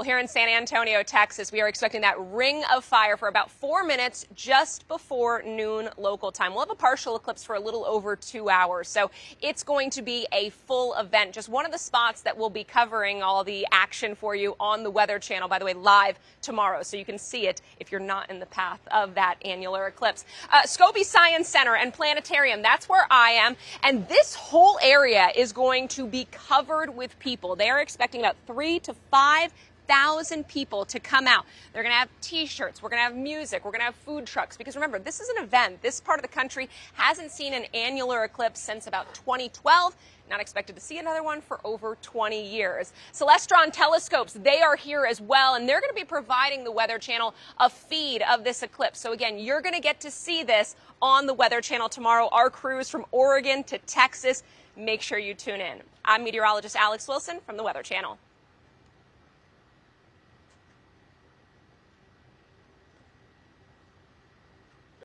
Well, here in San Antonio, Texas, we are expecting that ring of fire for about four minutes just before noon local time. We'll have a partial eclipse for a little over two hours. So it's going to be a full event. Just one of the spots that we'll be covering all the action for you on the Weather Channel, by the way, live tomorrow. So you can see it if you're not in the path of that annular eclipse. Uh, Scobee Science Center and Planetarium, that's where I am. And this whole area is going to be covered with people. They are expecting about three to five thousand people to come out. They're going to have T-shirts. We're going to have music. We're going to have food trucks. Because remember, this is an event. This part of the country hasn't seen an annular eclipse since about 2012. Not expected to see another one for over 20 years. Celestron telescopes, they are here as well, and they're going to be providing the Weather Channel a feed of this eclipse. So again, you're going to get to see this on the Weather Channel tomorrow. Our crews from Oregon to Texas, make sure you tune in. I'm meteorologist Alex Wilson from the Weather Channel.